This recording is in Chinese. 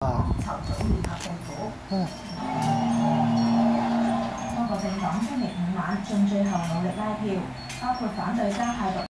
籌組聯合政府。多個政黨今期五晚盡最後努力拉票，包括反對加泰獨